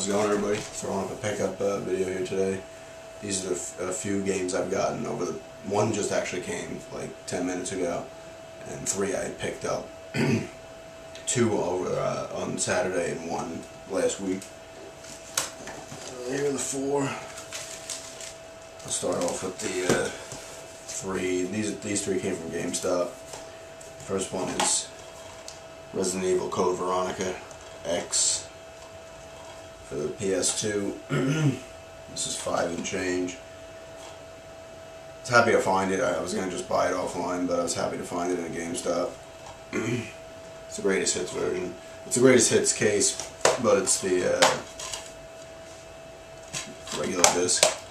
How's it going, everybody? Throwing up a pickup video here today. These are the a few games I've gotten over the. One just actually came like 10 minutes ago, and three I picked up. Two over uh, on Saturday and one last week. Uh, here are the four. I'll start off with the uh, three. These these three came from GameStop. First one is Resident Evil Code Veronica X for the PS2. this is five and change. I was happy to find it. I was gonna just buy it offline, but I was happy to find it in a GameStop. it's the greatest hits version. It's the greatest hits case, but it's the uh, regular disc.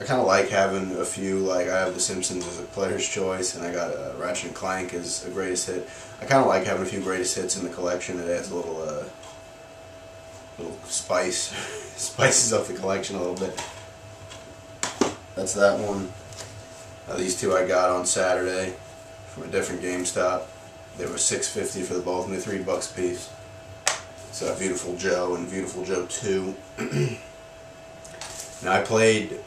I kind of like having a few, like I have The Simpsons as a player's choice, and I got uh, Ratchet and Clank as a greatest hit. I kind of like having a few greatest hits in the collection. It adds a little, uh, little spice, spices up the collection a little bit. That's that one. Uh, these two I got on Saturday from a different GameStop. They were six fifty for the both of them, three bucks a piece. Uh, Viewtiful Joe and Viewtiful Joe Two. now I played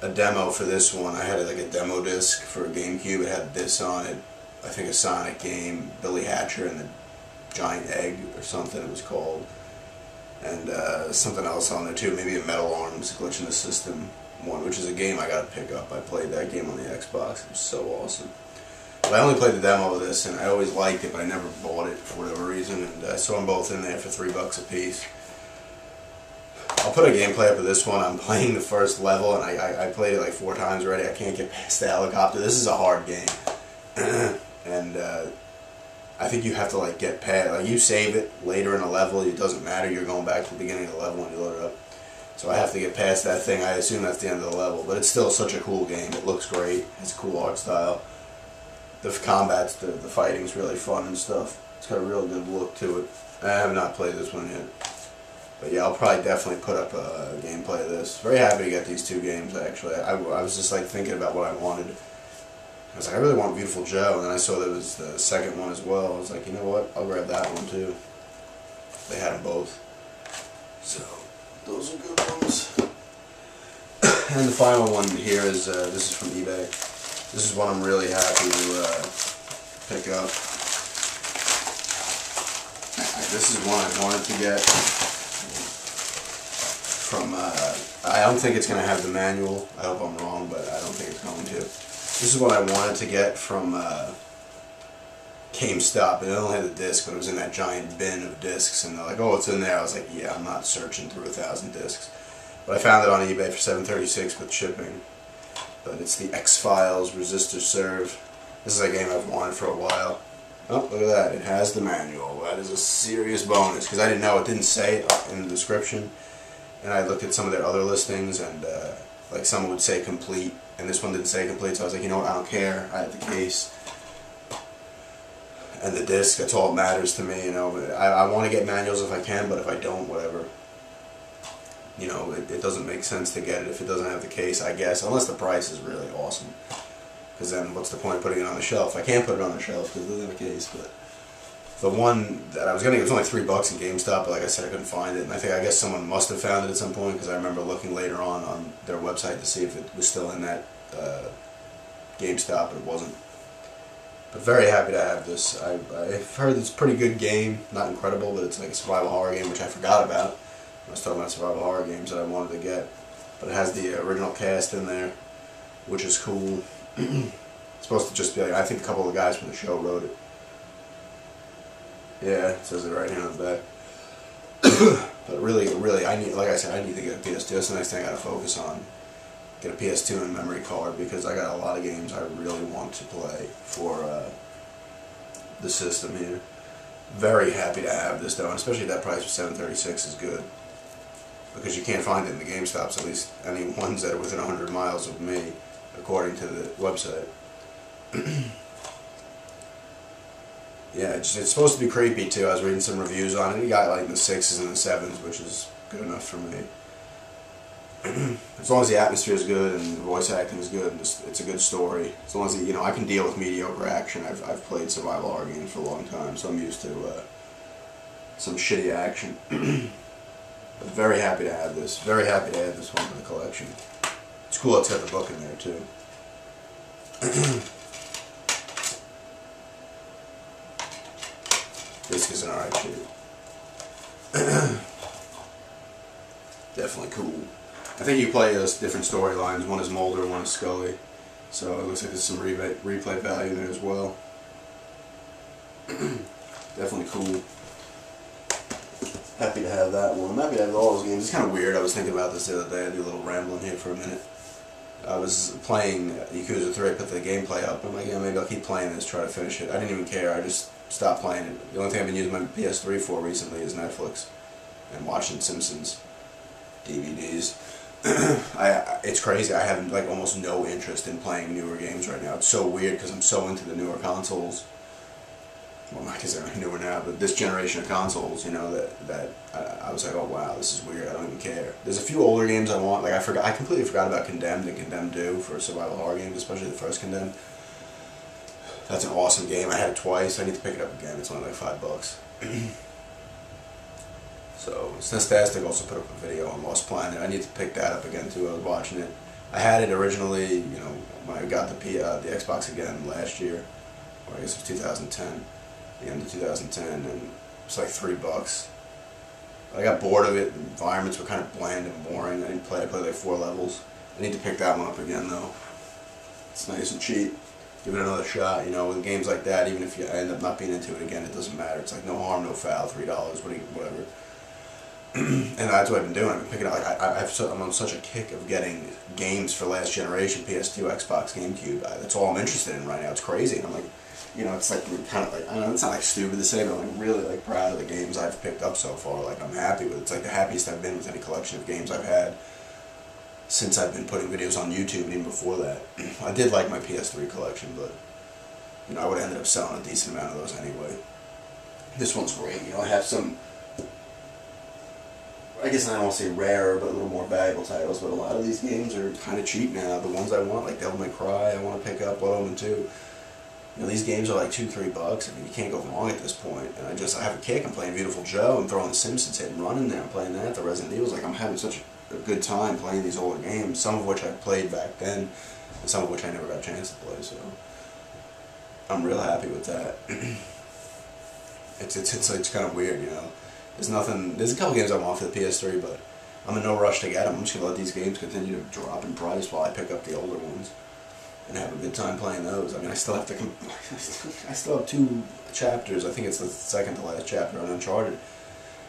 a demo for this one. I had like a demo disc for a GameCube. It had this on it. I think a Sonic game, Billy Hatcher and the Giant Egg or something it was called. And uh, something else on there too, maybe a Metal Arms Glitch in the System one, which is a game I got to pick up. I played that game on the Xbox. It was so awesome. But I only played the demo of this, and I always liked it, but I never bought it for whatever reason. And I saw them both in there for three bucks a piece. I'll put a gameplay up of this one. I'm playing the first level, and I, I, I played it like four times already. I can't get past the helicopter. This is a hard game, and uh, I think you have to like get past. Like you save it later in a level, it doesn't matter. You're going back to the beginning of the level when you load it up. So I have to get past that thing. I assume that's the end of the level, but it's still such a cool game. It looks great. It's a cool art style. The combats, the the fighting's really fun and stuff. It's got a real good look to it. I have not played this one yet. But yeah, I'll probably definitely put up a gameplay of this. Very happy to get these two games, actually. I, I was just like thinking about what I wanted. I was like, I really want Viewtiful Joe, and then I saw there was the second one as well. I was like, you know what, I'll grab that one too. They had them both. So, those are good ones. and the final one here is, uh, this is from eBay. This is one I'm really happy to uh, pick up. This is one I wanted to get from, uh, I don't think it's going to have the manual. I hope I'm wrong, but I don't think it's going to. This is what I wanted to get from uh, GameStop. And it only had the disc, but it was in that giant bin of discs. And they're like, oh, it's in there. I was like, yeah, I'm not searching through a thousand discs. But I found it on eBay for 736 with shipping. But it's the X-Files Resist or Serve. This is a game I've wanted for a while. Oh, look at that. It has the manual. That is a serious bonus, because I didn't know. It didn't say it in the description and I looked at some of their other listings, and uh, like some would say complete, and this one didn't say complete, so I was like, you know what, I don't care. I have the case and the disc. That's all that matters to me. You know, I, I want to get manuals if I can, but if I don't, whatever. You know, it, it doesn't make sense to get it if it doesn't have the case. I guess unless the price is really awesome, because then what's the point of putting it on the shelf? I can't put it on the shelf because it doesn't have a case, but the one that I was getting, it was only three bucks in GameStop, but like I said, I couldn't find it. And I think, I guess someone must have found it at some point because I remember looking later on on their website to see if it was still in that uh, GameStop, but it wasn't. But very happy to have this. I, I've heard it's a pretty good game, not incredible, but it's like a survival horror game, which I forgot about. I was talking about survival horror games that I wanted to get. But it has the original cast in there, which is cool. it's supposed to just be like, I think a couple of the guys from the show wrote it. Yeah, it says it right here on the back. but really, really, I need, like I said, I need to get a PS2. That's the next thing I gotta focus on. Get a PS2 and memory card because I got a lot of games I really want to play for uh, the system here. Very happy to have this though, and especially that price for 736 is good. Because you can't find it in the GameStops, at least any ones that are within 100 miles of me, according to the website. Yeah, it's, it's supposed to be creepy too. I was reading some reviews on it. You got like the sixes and the sevens, which is good enough for me. as long as the atmosphere is good and the voice acting is good, it's, it's a good story. As long as you know, I can deal with mediocre action. I've I've played survival horror games for a long time, so I'm used to uh, some shitty action. but very happy to have this. Very happy to add this one to the collection. It's cool it's got the book in there too. this is an alright shape. Definitely cool. I think you play those different storylines. One is Mulder, one is Scully. So it looks like there's some replay, replay value there as well. Definitely cool. Happy to have that one. I'm happy to have all those games. It's kind of weird. I was thinking about this the other day. I do a little rambling here for a minute. I was playing Yakuza 3, I put the gameplay up. I'm like, yeah, maybe I'll keep playing this, try to finish it. I didn't even care. I just stopped playing it. The only thing I've been using my PS3 for recently is Netflix and watching Simpsons DVDs. I, it's crazy. I have like almost no interest in playing newer games right now. It's so weird because I'm so into the newer consoles. Well, not they're newer now, but this generation of consoles, you know, that that I, I, was like, oh wow, this is weird. I don't even care. There's a few older games I want. Like I forgot, I completely forgot about Condemned and Condemned 2 for survival horror games, especially the first Condemned. That's an awesome game. I had it twice. I need to pick it up again. It's only like five bucks. So Snestastic also put up a video on Lost Planet. I need to pick that up again too. I was watching it. I had it originally, you know, when I got the P, uh, the Xbox again last year, or I guess it was 2010, the end of 2010, and it's like three bucks. I got bored of it. The environments were kind of bland and boring. I didn't play. I played like four levels. I need to pick that one up again though. It's nice and cheap. Give it another shot. You know, with games like that, even if you end up not being into it again, it doesn't matter. It's like no harm, no foul. Three dollars, whatever. and that's what I've been doing. I've been picking up. Like, I, I've so, I'm on such a kick of getting games for last generation, PS2, Xbox, GameCube. I, that's all I'm interested in right now. It's crazy. I'm like, you know, it's like we're kind of like I don't know. It's not like stupid to say, but I'm like really like proud of the games I've picked up so far. Like I'm happy with. It. It's like the happiest I've been with any collection of games I've had since I've been putting videos on YouTube. And even before that, I did like my PS3 collection, but you know, I would have ended up selling a decent amount of those anyway. This one's great. You know, I have some I guess I don't want to say rarer, but a little more valuable titles. But a lot of these games are kind of cheap now. The ones I want, like Devil May Cry, I want to pick up. Blood Omen 2. You know, these games are like two, three bucks. I mean, you can't go wrong at this point. And I just, I have a kick. I'm playing Viewtiful Joe. I'm throwing The Simpsons hit and running there. I'm playing that. The Resident Evil's like, I'm having such a good time playing these older games. Some of which I played back then, and some of which I never got a chance to play. So I'm real happy with that. it's, it's, it's, it's kind of weird, you know. There's nothing. There's a couple games I want for the PS3, but I'm in no rush to get them. I'm just gonna let these games continue to drop in price while I pick up the older ones and have a good time playing those. I mean, I still have to. I still have two chapters. I think it's the second to last chapter on Uncharted.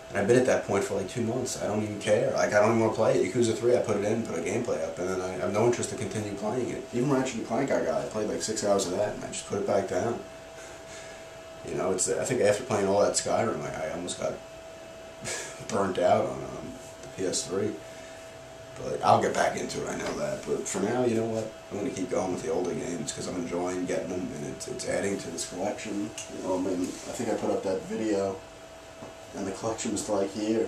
And I've been at that point for like two months. I don't even care. Like, I don't even want to play it. Yakuza 3, I put it in, put a gameplay up, and then I have no interest to continue playing it. Even Ratchet and Clank I got, I played like six hours of that, and I just put it back down. You know, it's. I think after playing all that Skyrim, I, I almost got burnt out on um, the PS3. But I'll get back into it, I know that. But for now, you know what? I'm going to keep going with the older games because I'm enjoying getting them and it's, it's adding to this collection. Um, mean, I think I put up that video and the collection was like here.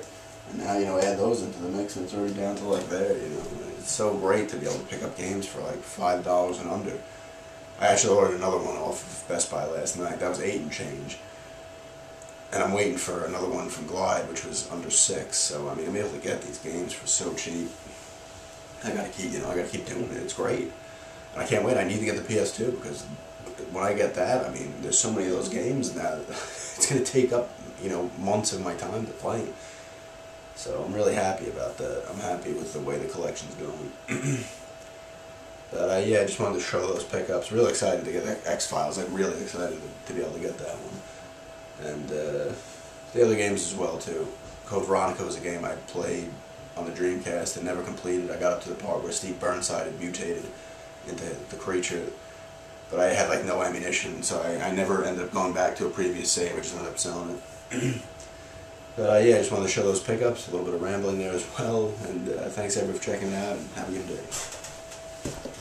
And now, you know, add those into the mix and it's already down to like there, you know. It's so great to be able to pick up games for like $5 and under. I actually ordered another one off of Best Buy last night. That was 8 and change and I'm waiting for another one from Glide, which was under six. So I mean, I'm able to get these games for so cheap. I gotta keep, you know, I gotta keep doing it. It's great, I can't wait. I need to get the PS2 because when I get that, I mean, there's so many of those games that it's gonna take up, you know, months of my time to play. So I'm really happy about that. I'm happy with the way the collection's going. but uh, yeah, I just wanted to show those pickups. Really excited to get X Files. I'm really excited to, to be able to get that one and uh, the other games as well too. Code Veronica was a game I played on the Dreamcast and never completed. I got up to the part where Steve Burnside had mutated into the creature, but I had like no ammunition, so I, I never ended up going back to a previous save. I just ended up selling it. but uh, yeah, I just wanted to show those pickups, a little bit of rambling there as well, and uh, thanks everybody for checking it out, and have a good day.